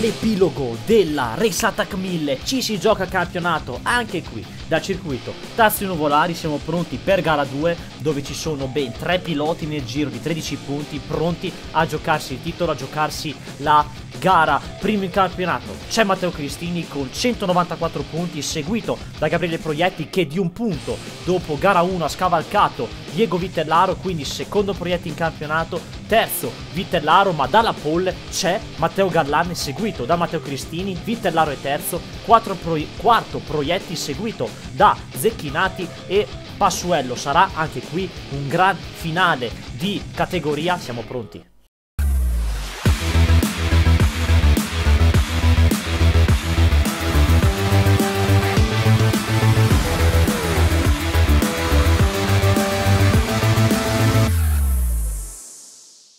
l'epilogo della Race Attack 1000 ci si gioca campionato anche qui dal circuito. Tazzi Nuvolari siamo pronti per gara 2 dove ci sono ben 3 piloti nel giro di 13 punti pronti a giocarsi il titolo, a giocarsi la gara. Primo in campionato c'è Matteo Cristini con 194 punti seguito da Gabriele Proietti che di un punto dopo gara 1 ha scavalcato Diego Vitellaro quindi secondo Proietti in campionato terzo Vitellaro ma dalla pole c'è Matteo Gallan seguito da Matteo Cristini Vitellaro è terzo pro quarto Proietti seguito da Zecchinati e Passuello. Sarà anche qui un gran finale di categoria. Siamo pronti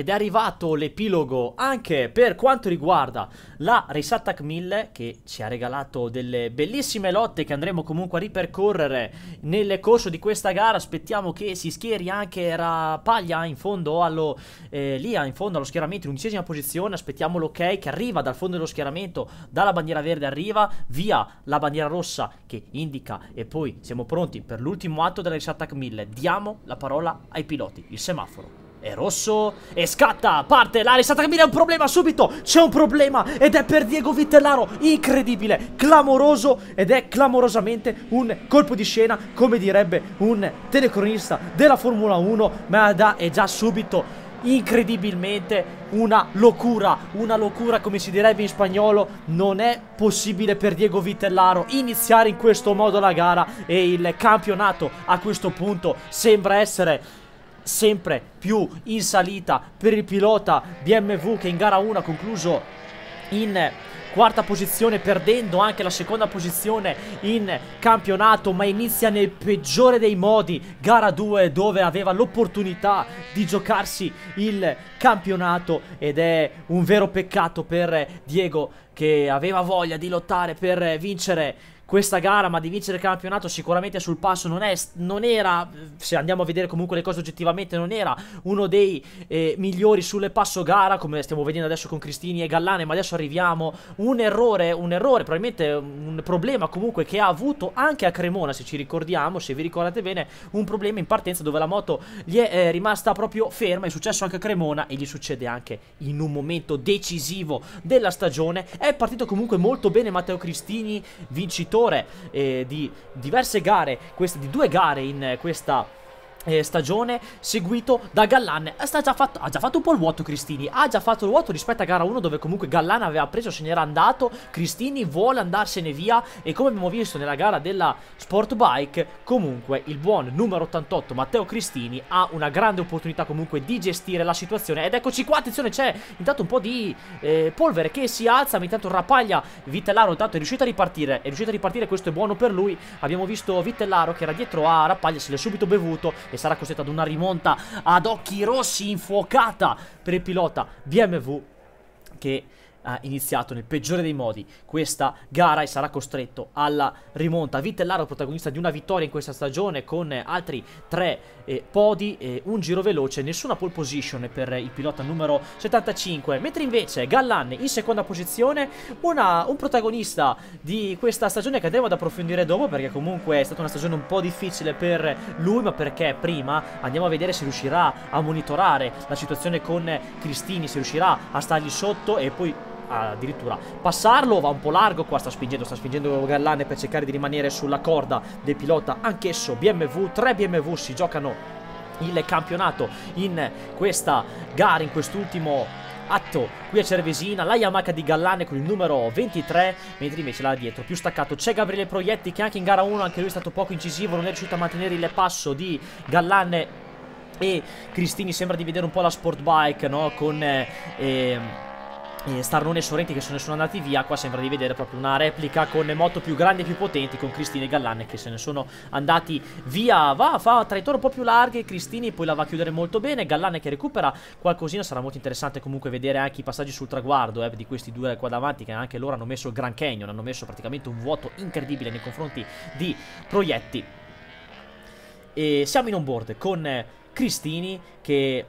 Ed è arrivato l'epilogo anche per quanto riguarda la Race Attack 1000 che ci ha regalato delle bellissime lotte che andremo comunque a ripercorrere nel corso di questa gara. Aspettiamo che si schieri anche Rapaglia in fondo allo, eh, lì in fondo allo schieramento in undicesima posizione. Aspettiamo l'ok che arriva dal fondo dello schieramento, dalla bandiera verde arriva, via la bandiera rossa che indica e poi siamo pronti per l'ultimo atto della Race Attack 1000. Diamo la parola ai piloti, il semaforo. È rosso? E scatta, parte, l'aria sta è un problema subito, c'è un problema! Ed è per Diego Vitellaro, incredibile, clamoroso! Ed è clamorosamente un colpo di scena, come direbbe un telecronista della Formula 1, ma da, è già subito incredibilmente una locura, una locura come si direbbe in spagnolo, non è possibile per Diego Vitellaro iniziare in questo modo la gara e il campionato a questo punto sembra essere sempre più in salita per il pilota BMW che in gara 1 ha concluso in quarta posizione perdendo anche la seconda posizione in campionato ma inizia nel peggiore dei modi gara 2 dove aveva l'opportunità di giocarsi il campionato ed è un vero peccato per Diego che aveva voglia di lottare per vincere questa gara, ma di vincere il campionato sicuramente sul passo non, è, non era, se andiamo a vedere comunque le cose oggettivamente, non era uno dei eh, migliori sulle passo gara, come stiamo vedendo adesso con Cristini e Gallane, ma adesso arriviamo, un errore, un errore, probabilmente un problema comunque che ha avuto anche a Cremona, se ci ricordiamo, se vi ricordate bene, un problema in partenza dove la moto gli è eh, rimasta proprio ferma, è successo anche a Cremona e gli succede anche in un momento decisivo della stagione, è partito comunque molto bene Matteo Cristini, vincitore vincitore eh, di diverse gare, queste, di due gare in questa eh, stagione seguito da Gallan. Eh, già fatto, ha già fatto un po' il vuoto Cristini. Ha già fatto il vuoto rispetto a gara 1 dove comunque Gallan aveva preso se n'era andato. Cristini vuole andarsene via e come abbiamo visto nella gara della Sport Bike comunque il buon numero 88 Matteo Cristini ha una grande opportunità comunque di gestire la situazione. Ed eccoci qua attenzione c'è intanto un po' di eh, polvere che si alza ma intanto Rapaglia Vitellaro intanto è riuscito a ripartire è riuscito a ripartire questo è buono per lui. Abbiamo visto Vitellaro che era dietro a Rapaglia se l'è subito bevuto e sarà costretto ad una rimonta ad occhi rossi infuocata per il pilota BMW che ha iniziato nel peggiore dei modi. Questa gara e sarà costretto alla rimonta. Vitellaro protagonista di una vittoria in questa stagione con altri tre eh, podi e un giro veloce, nessuna pole position per il pilota numero 75, mentre invece Gallan in seconda posizione, una, un protagonista di questa stagione che andremo ad approfondire dopo perché comunque è stata una stagione un po' difficile per lui, ma perché prima andiamo a vedere se riuscirà a monitorare la situazione con Cristini, se riuscirà a stargli sotto e poi addirittura passarlo va un po' largo qua sta spingendo sta spingendo Gallane per cercare di rimanere sulla corda del pilota anch'esso BMW 3 BMW si giocano il campionato in questa gara in quest'ultimo atto qui a Cervesina la Yamaha di Gallane con il numero 23 mentre invece là dietro più staccato c'è Gabriele Proietti che anche in gara 1 anche lui è stato poco incisivo non è riuscito a mantenere il passo di Gallane e Cristini sembra di vedere un po' la sport bike no? con eh, eh, Starnone e Sorrenti che se ne sono andati via Qua sembra di vedere proprio una replica con moto più grandi e più potenti Con Cristini e Gallanne che se ne sono andati via. Va, fa traiettorie un po' più larghe Cristini poi la va a chiudere molto bene Gallanne che recupera qualcosina Sarà molto interessante comunque vedere anche i passaggi sul traguardo eh, Di questi due qua davanti che anche loro hanno messo il Grand Canyon Hanno messo praticamente un vuoto incredibile nei confronti di proietti. E siamo in on board con Cristini che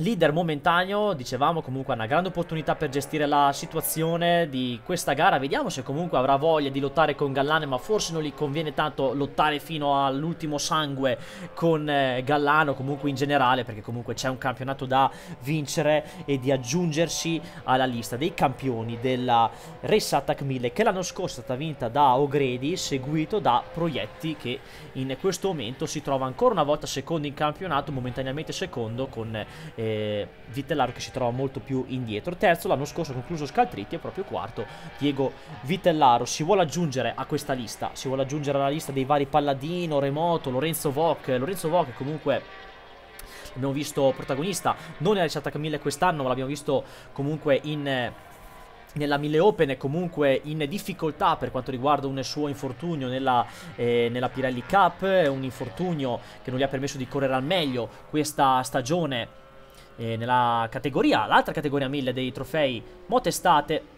Leader momentaneo, dicevamo comunque una grande opportunità per gestire la situazione di questa gara. Vediamo se comunque avrà voglia di lottare con Gallane ma forse non gli conviene tanto lottare fino all'ultimo sangue con eh, Gallano comunque in generale Perché comunque c'è un campionato da vincere e di aggiungersi alla lista dei campioni della Race Attack 1000 Che l'anno scorso è stata vinta da O'Grady seguito da Proietti che in questo momento si trova ancora una volta secondo in campionato Momentaneamente secondo con... Eh, Vitellaro che si trova molto più indietro. Terzo, l'anno scorso ha concluso Scaltritti e proprio quarto Diego Vitellaro. Si vuole aggiungere a questa lista, si vuole aggiungere alla lista dei vari Palladino, Remoto, Lorenzo Voc. Lorenzo Voc comunque l'abbiamo visto protagonista non nella Attack 1000 quest'anno, ma l'abbiamo visto comunque in nella 1000 Open è comunque in difficoltà per quanto riguarda un suo infortunio nella, eh, nella Pirelli Cup, un infortunio che non gli ha permesso di correre al meglio questa stagione eh, nella categoria, l'altra categoria 1000 dei trofei motestate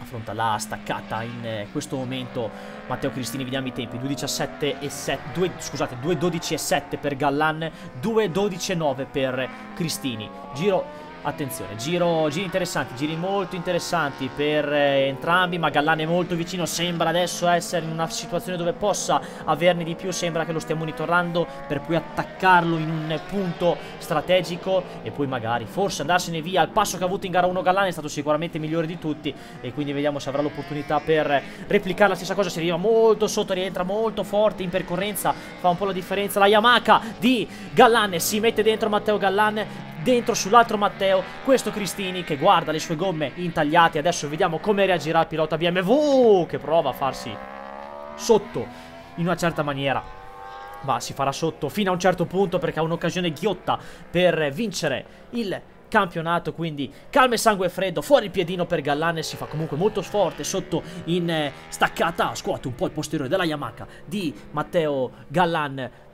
affronta la staccata in eh, questo momento Matteo Cristini, vediamo i tempi 2.17 e 7 2, scusate 2.12 e 7 per Gallan 2.12 e 9 per Cristini. Giro Attenzione, giro, giri interessanti, giri molto interessanti per eh, entrambi, ma Gallan è molto vicino, sembra adesso essere in una situazione dove possa averne di più, sembra che lo stia monitorando per poi attaccarlo in un punto strategico e poi magari forse andarsene via. Il passo che ha avuto in gara 1 Gallan è stato sicuramente migliore di tutti e quindi vediamo se avrà l'opportunità per replicare la stessa cosa, si arriva molto sotto, rientra molto forte in percorrenza, fa un po' la differenza la Yamaha di Gallan, si mette dentro Matteo Gallan dentro sull'altro Matteo questo Cristini che guarda le sue gomme intagliate. Adesso vediamo come reagirà il pilota BMW che prova a farsi sotto in una certa maniera. Ma si farà sotto fino a un certo punto perché ha un'occasione ghiotta per vincere il campionato. Quindi calma e sangue freddo fuori il piedino per Gallan. Si fa comunque molto forte sotto in eh, staccata. Scuote un po' il posteriore della Yamaha di Matteo Gallan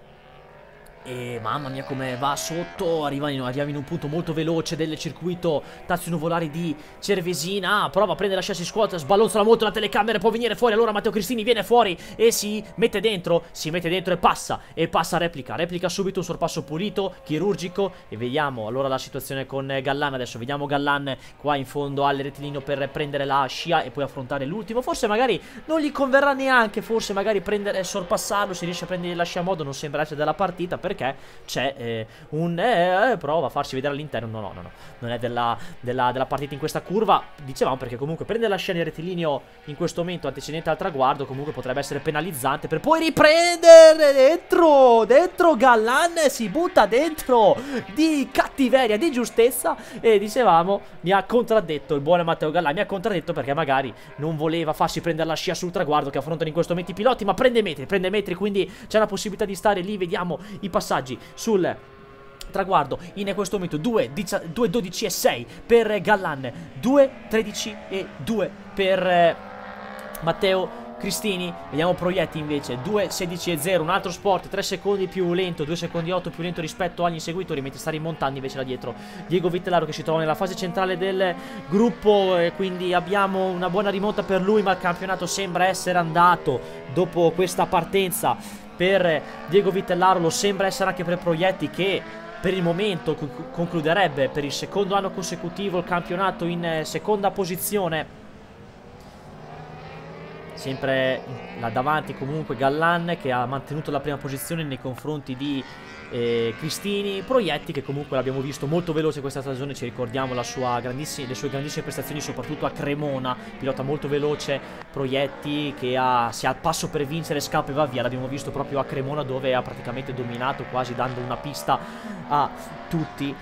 e mamma mia come va sotto. Arriva in, Arriviamo in un punto molto veloce del circuito. Tazzi nuvolari di Cervesina. Ah, Prova a prendere la chassis squat. Sballonzola molto la telecamera Può venire fuori. Allora Matteo Cristini viene fuori E si mette dentro Si mette dentro e passa E passa replica. Replica subito un sorpasso pulito Chirurgico. E vediamo allora la situazione con Gallan. Adesso vediamo Gallan qua in fondo al rettilineo Per prendere la scia E poi affrontare l'ultimo. Forse magari non gli converrà neanche. Forse magari prendere sorpassarlo. Si riesce a prendere la scia a modo Non sembra essere della partita. Perché perché c'è eh, un... Eh, eh, prova a farsi vedere all'interno. No, no, no, no. Non è della, della, della, partita in questa curva. Dicevamo perché comunque prendere la scena in rettilineo in questo momento antecedente al traguardo comunque potrebbe essere penalizzante per poi riprendere dentro, dentro Gallan si butta dentro di cattiveria, di giustezza e dicevamo mi ha contraddetto il buon Matteo Gallan, mi ha contraddetto perché magari non voleva farsi prendere la scia sul traguardo che affrontano in questo momento i piloti ma prende metri, prende metri quindi c'è la possibilità di stare lì, vediamo i passaggi passaggi sul traguardo in questo momento. 2, 2 12 e 6 per Gallan. 2 13 e 2 per eh, Matteo Cristini, vediamo Proietti invece. 2, 16 e 0, un altro sport 3 secondi più lento, 2 secondi 8 più lento rispetto agli inseguitori mentre sta rimontando invece là dietro Diego Vitellaro che si trova nella fase centrale del gruppo. E quindi abbiamo una buona rimonta per lui ma il campionato sembra essere andato dopo questa partenza per Diego Vitellaro, lo sembra essere anche per Proietti che per il momento concluderebbe per il secondo anno consecutivo il campionato in eh, seconda posizione. Sempre là davanti comunque Gallan che ha mantenuto la prima posizione nei confronti di eh, Cristini, Proietti che comunque l'abbiamo visto molto veloce questa stagione, ci ricordiamo le sue grandissime prestazioni soprattutto a Cremona, pilota molto veloce, Proietti che ha, si ha il passo per vincere, scappa e va via, l'abbiamo visto proprio a Cremona dove ha praticamente dominato quasi dando una pista a tutti.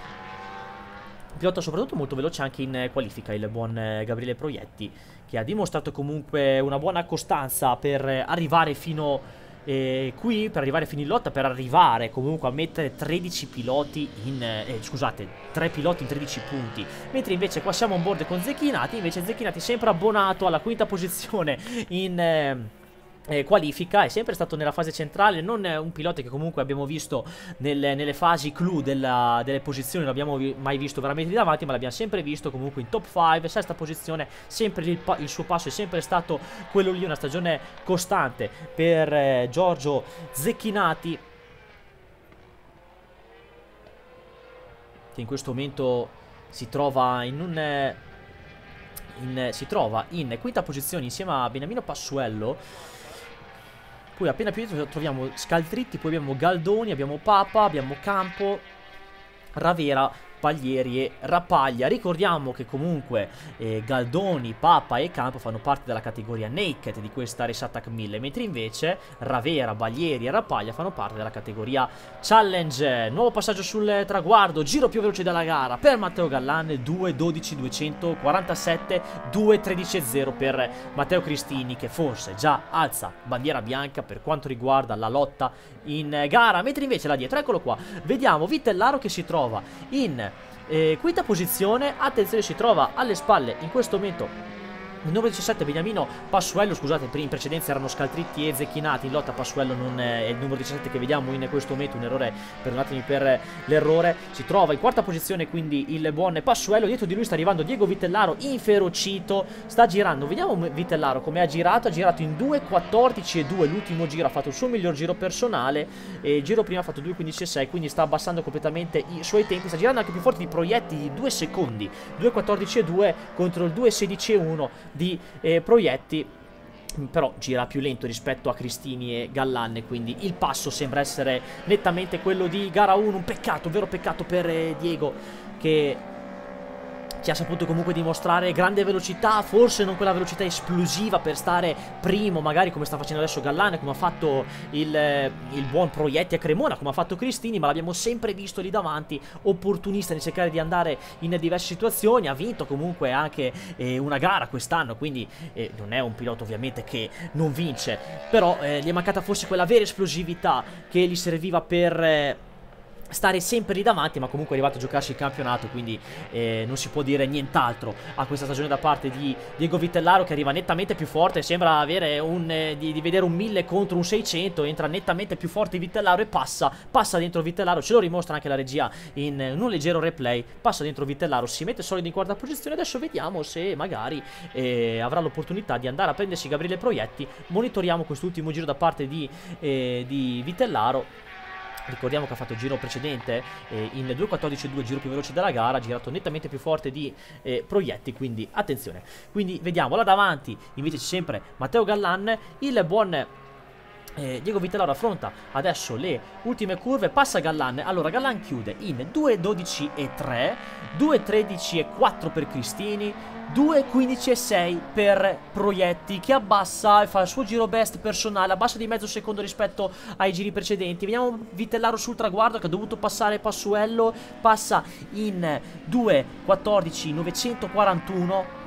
Pilota soprattutto molto veloce anche in qualifica il buon Gabriele Proietti che ha dimostrato comunque una buona costanza per arrivare fino a e qui per arrivare fino in lotta, per arrivare comunque a mettere 13 piloti in... Eh, scusate, 3 piloti in 13 punti. Mentre invece qua siamo on board con Zecchinati, invece Zecchinati sempre abbonato alla quinta posizione in... Eh, eh, qualifica, è sempre stato nella fase centrale, non è un pilota che comunque abbiamo visto nelle, nelle fasi clou della, delle posizioni, non l'abbiamo vi mai visto veramente di davanti, ma l'abbiamo sempre visto comunque in top 5, sesta posizione, sempre il, il, suo passo è sempre stato quello lì, una stagione costante per eh, Giorgio Zecchinati. Che in questo momento si trova in un... In, si trova in quinta posizione insieme a Beniamino Passuello poi appena più dietro troviamo Scaltritti, poi abbiamo Galdoni, abbiamo Papa, abbiamo Campo, Ravera, Paglieri e Rapaglia. Ricordiamo che comunque eh, Galdoni, Papa e Campo fanno parte della categoria Naked di questa Race Attack 1000, mentre invece Ravera, Baglieri e Rapaglia fanno parte della categoria Challenge. Nuovo passaggio sul traguardo, giro più veloce della gara per Matteo Gallan, 2.12.247, 2.13.0 per Matteo Cristini che forse già alza bandiera bianca per quanto riguarda la lotta in gara, mentre invece là dietro, eccolo qua, vediamo Vitellaro che si trova in eh, quinta posizione, attenzione si trova alle spalle in questo momento numero 17 Beniamino Passuello, scusate, in precedenza erano Scaltritti e Zecchinati, in lotta. Passuello non è il numero 17 che vediamo in questo momento, un errore, perdonatemi per l'errore, si trova in quarta posizione quindi il buon Passuello, dietro di lui sta arrivando Diego Vitellaro, inferocito, sta girando, vediamo Vitellaro come ha girato, ha girato in 2.14 e 2, l'ultimo giro ha fatto il suo miglior giro personale, e il giro prima ha fatto 2.15 e 6, quindi sta abbassando completamente i suoi tempi, sta girando anche più forte di proietti di 2 secondi, 2.14 e 2 contro il 2.16 e 1 di eh, proietti però gira più lento rispetto a Cristini e Gallanne quindi il passo sembra essere nettamente quello di gara 1 un peccato, un vero peccato per eh, Diego che ci ha saputo comunque dimostrare grande velocità, forse non quella velocità esplosiva per stare primo, magari come sta facendo adesso Gallane, come ha fatto il, il buon Proietti a Cremona, come ha fatto Cristini, ma l'abbiamo sempre visto lì davanti, opportunista nel cercare di andare in diverse situazioni, ha vinto comunque anche eh, una gara quest'anno, quindi eh, non è un pilota ovviamente che non vince, però eh, gli è mancata forse quella vera esplosività che gli serviva per eh, stare sempre lì davanti ma comunque è arrivato a giocarsi il campionato quindi eh, non si può dire nient'altro a questa stagione da parte di Diego Vitellaro che arriva nettamente più forte sembra avere un, eh, di, di, vedere un 1000 contro un 600 entra nettamente più forte Vitellaro e passa passa dentro Vitellaro ce lo dimostra anche la regia in, in un leggero replay passa dentro Vitellaro si mette solido in quarta posizione adesso vediamo se magari eh, avrà l'opportunità di andare a prendersi Gabriele Proietti monitoriamo quest'ultimo giro da parte di, eh, di Vitellaro Ricordiamo che ha fatto il giro precedente eh, in 2.14.2, giro più veloce della gara, ha girato nettamente più forte di eh, proietti, quindi attenzione. Quindi vediamo, là davanti invece c'è sempre Matteo Gallan, il buon eh, Diego Vitellaro affronta adesso le ultime curve, passa Gallan, allora Gallan chiude in 2.12 e 3, 2.13 e 4 per Cristini, 2.15 e 6 per Proietti. Che abbassa e fa il suo giro best personale, abbassa di mezzo secondo rispetto ai giri precedenti. Vediamo Vitellaro sul traguardo che ha dovuto passare Passuello, passa in 2.14 941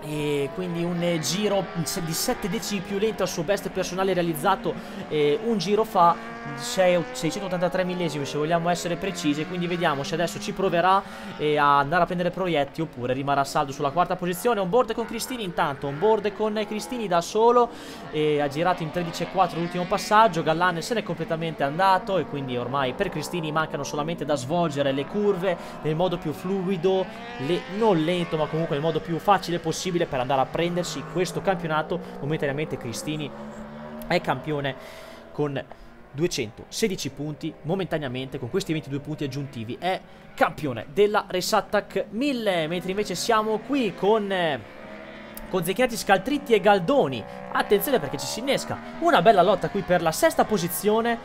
e quindi un eh, giro di 7 decimi più lento al suo best personale realizzato eh, un giro fa 683 millesimi se vogliamo essere precisi. Quindi vediamo se adesso ci proverà eh, a andare a prendere proietti oppure rimarrà saldo sulla quarta posizione. On board con Cristini intanto on board con Cristini da solo e ha girato in 13.4 l'ultimo passaggio. Gallan se n'è completamente andato e quindi ormai per Cristini mancano solamente da svolgere le curve nel modo più fluido le, non lento ma comunque nel modo più facile possibile possibile per andare a prendersi questo campionato. Momentaneamente Cristini è campione con 216 punti momentaneamente con questi 22 punti aggiuntivi è campione della Race Attack 1000 mentre invece siamo qui con con Zecchinati, Scaltritti e Galdoni attenzione perché ci si innesca una bella lotta qui per la sesta posizione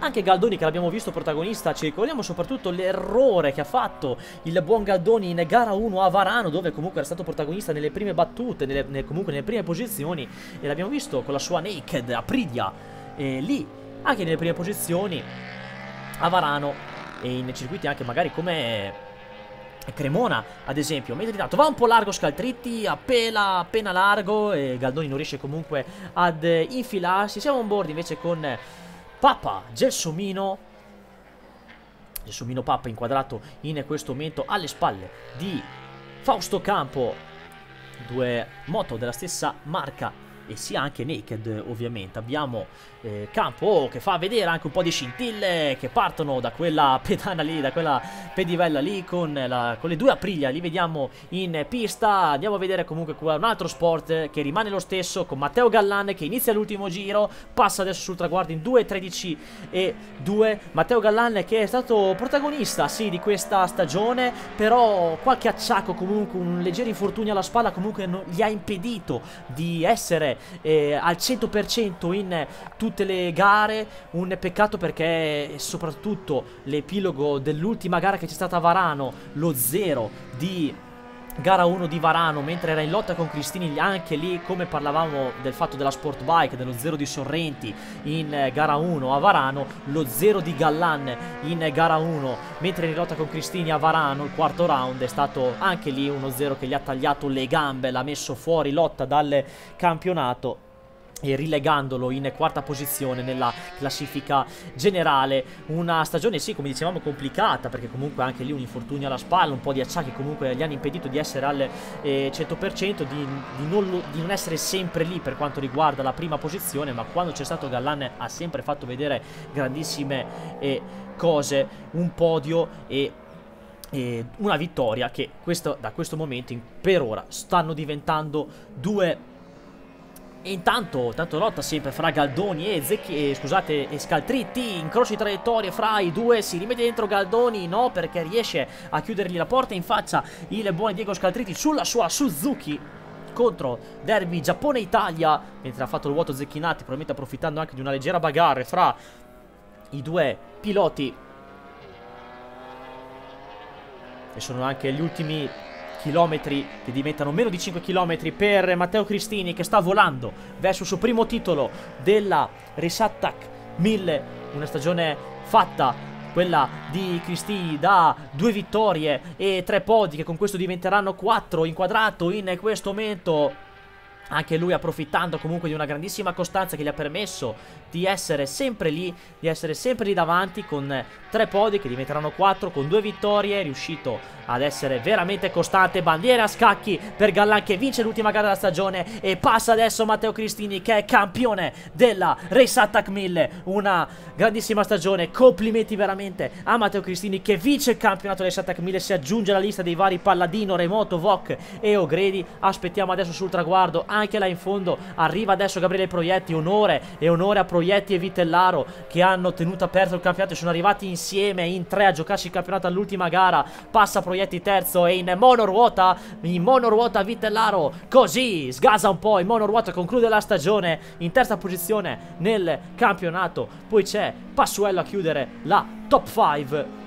anche Galdoni che l'abbiamo visto protagonista, ci ricordiamo soprattutto l'errore che ha fatto il buon Galdoni in gara 1 a Varano, dove comunque era stato protagonista nelle prime battute, nelle, nelle, comunque nelle prime posizioni, e l'abbiamo visto con la sua naked Aprilia, e lì anche nelle prime posizioni a Varano e in circuiti anche magari come Cremona ad esempio. Mentre dato va un po' largo Scaltritti appena, appena largo e Galdoni non riesce comunque ad infilarsi. Siamo on board invece con Papa Gelsomino. Gelsomino Papa inquadrato in questo momento alle spalle di Fausto Campo. Due moto della stessa marca e sia anche naked ovviamente. Abbiamo eh, Campo che fa vedere anche un po' di scintille che partono da quella pedana lì, da quella pedivella lì con, la, con le due Aprilia, li vediamo in pista. Andiamo a vedere comunque qua un altro sport che rimane lo stesso con Matteo Gallan che inizia l'ultimo giro, passa adesso sul traguardo in 2.13 e 2. Matteo Gallan che è stato protagonista sì di questa stagione, però qualche acciacco comunque, un leggero infortunio alla spalla comunque non, gli ha impedito di essere eh, al 100% in tutte le gare. Un peccato perché soprattutto l'epilogo dell'ultima gara che c'è stata a Varano, lo zero di gara 1 di Varano mentre era in lotta con Cristini anche lì come parlavamo del fatto della sport bike dello 0 di Sorrenti in eh, gara 1 a Varano lo 0 di Gallan in gara 1 mentre era in lotta con Cristini a Varano il quarto round è stato anche lì uno 0 che gli ha tagliato le gambe l'ha messo fuori lotta dal campionato e rilegandolo in quarta posizione nella classifica generale. Una stagione, sì, come dicevamo, complicata perché comunque anche lì un infortunio alla spalla, un po' di acciacchi comunque gli hanno impedito di essere al eh, 100%, di, di, non, di, non, essere sempre lì per quanto riguarda la prima posizione, ma quando c'è stato Gallan ha sempre fatto vedere grandissime eh, cose, un podio e una vittoria che questo, da questo momento in, per ora stanno diventando due e intanto, tanto lotta sempre fra Galdoni e Zecchi, eh, scusate, e Scaltritti, incroci traiettorie fra i due, si rimette dentro Galdoni, no, perché riesce a chiudergli la porta in faccia il buon Diego Scaltritti sulla sua Suzuki contro Derby Giappone-Italia, mentre ha fatto il vuoto Zecchinati, probabilmente approfittando anche di una leggera bagarre fra i due piloti. E sono anche gli ultimi chilometri che diventano meno di 5 chilometri per Matteo Cristini che sta volando verso il suo primo titolo della Race Attack 1000, una stagione fatta quella di Cristini da due vittorie e tre podi che con questo diventeranno quattro inquadrato in questo momento anche lui approfittando comunque di una grandissima costanza che gli ha permesso di essere sempre lì, di essere sempre lì davanti con tre podi che diventeranno quattro, con due vittorie, è riuscito ad essere veramente costante, bandiera a scacchi per Gallan che vince l'ultima gara della stagione e passa adesso Matteo Cristini che è campione della Race Attack 1000, una grandissima stagione, complimenti veramente a Matteo Cristini che vince il campionato Race Attack 1000, si aggiunge alla lista dei vari Palladino, Remoto, Voc e O'Grady, aspettiamo adesso sul traguardo anche là in fondo. Arriva adesso Gabriele Proietti, onore e onore a Proietti e Vitellaro che hanno tenuto aperto il campionato e sono arrivati insieme in tre a giocarsi il campionato all'ultima gara, passa Proietti terzo e in monoruota, in monoruota Vitellaro, così sgasa un po', in monoruota conclude la stagione in terza posizione nel campionato, poi c'è Passuello a chiudere la top 5